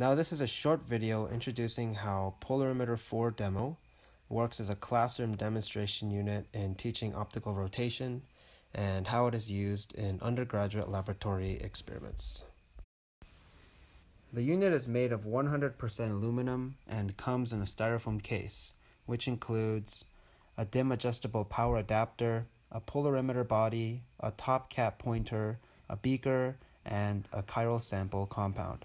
Now this is a short video introducing how Polarimeter 4 demo works as a classroom demonstration unit in teaching optical rotation and how it is used in undergraduate laboratory experiments. The unit is made of 100% aluminum and comes in a styrofoam case, which includes a dim adjustable power adapter, a polarimeter body, a top cap pointer, a beaker, and a chiral sample compound.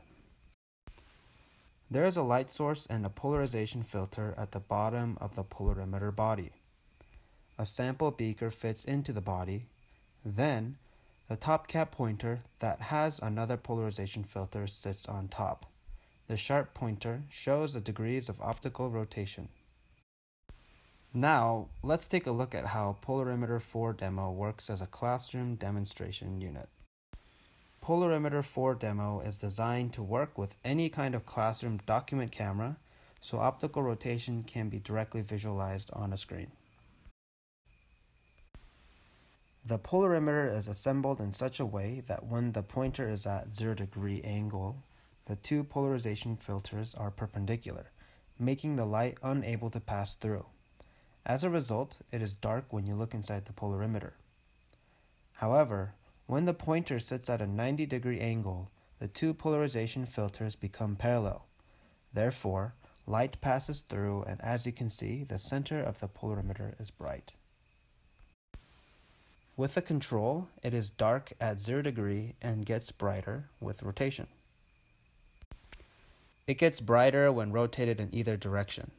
There is a light source and a polarization filter at the bottom of the polarimeter body. A sample beaker fits into the body. Then, the top cap pointer that has another polarization filter sits on top. The sharp pointer shows the degrees of optical rotation. Now, let's take a look at how Polarimeter 4 demo works as a classroom demonstration unit. Polarimeter 4 demo is designed to work with any kind of classroom document camera, so optical rotation can be directly visualized on a screen. The polarimeter is assembled in such a way that when the pointer is at 0 degree angle, the two polarization filters are perpendicular, making the light unable to pass through. As a result, it is dark when you look inside the polarimeter. However, when the pointer sits at a 90 degree angle, the two polarization filters become parallel. Therefore, light passes through and as you can see, the center of the polarimeter is bright. With the control, it is dark at 0 degree and gets brighter with rotation. It gets brighter when rotated in either direction.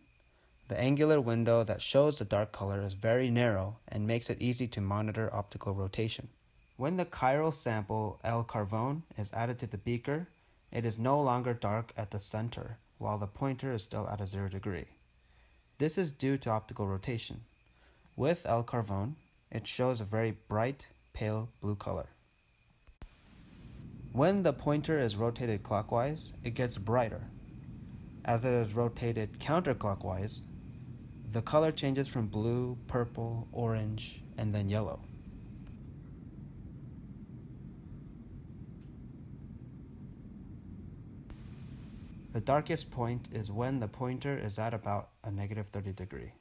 The angular window that shows the dark color is very narrow and makes it easy to monitor optical rotation. When the chiral sample L carvone is added to the beaker, it is no longer dark at the center, while the pointer is still at a zero degree. This is due to optical rotation. With L carvone, it shows a very bright, pale blue color. When the pointer is rotated clockwise, it gets brighter. As it is rotated counterclockwise, the color changes from blue, purple, orange, and then yellow. The darkest point is when the pointer is at about a negative 30 degree.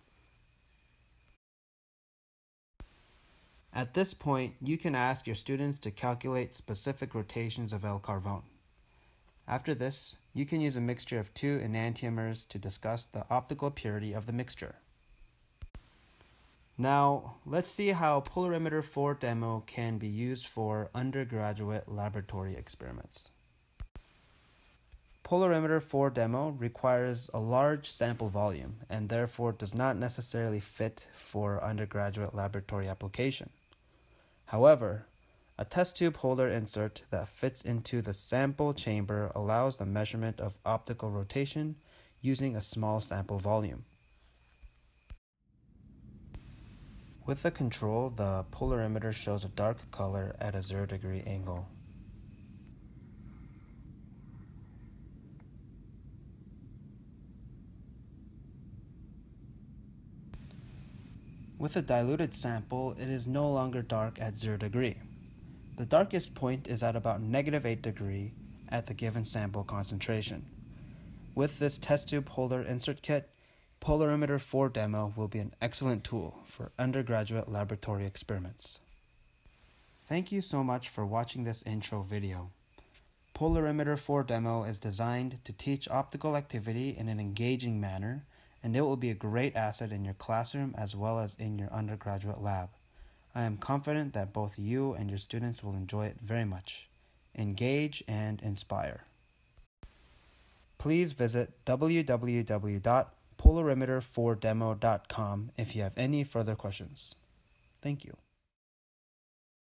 At this point, you can ask your students to calculate specific rotations of L carvone. After this, you can use a mixture of two enantiomers to discuss the optical purity of the mixture. Now, let's see how Polarimeter 4 demo can be used for undergraduate laboratory experiments. Polarimeter 4 demo requires a large sample volume and therefore does not necessarily fit for undergraduate laboratory application. However, a test tube holder insert that fits into the sample chamber allows the measurement of optical rotation using a small sample volume. With the control, the polarimeter shows a dark color at a 0 degree angle. With a diluted sample, it is no longer dark at 0 degree. The darkest point is at about negative 8 degree at the given sample concentration. With this test tube holder insert kit, Polarimeter 4 demo will be an excellent tool for undergraduate laboratory experiments. Thank you so much for watching this intro video. Polarimeter 4 demo is designed to teach optical activity in an engaging manner and it will be a great asset in your classroom as well as in your undergraduate lab. I am confident that both you and your students will enjoy it very much. Engage and inspire. Please visit www.polarimeter4demo.com if you have any further questions. Thank you.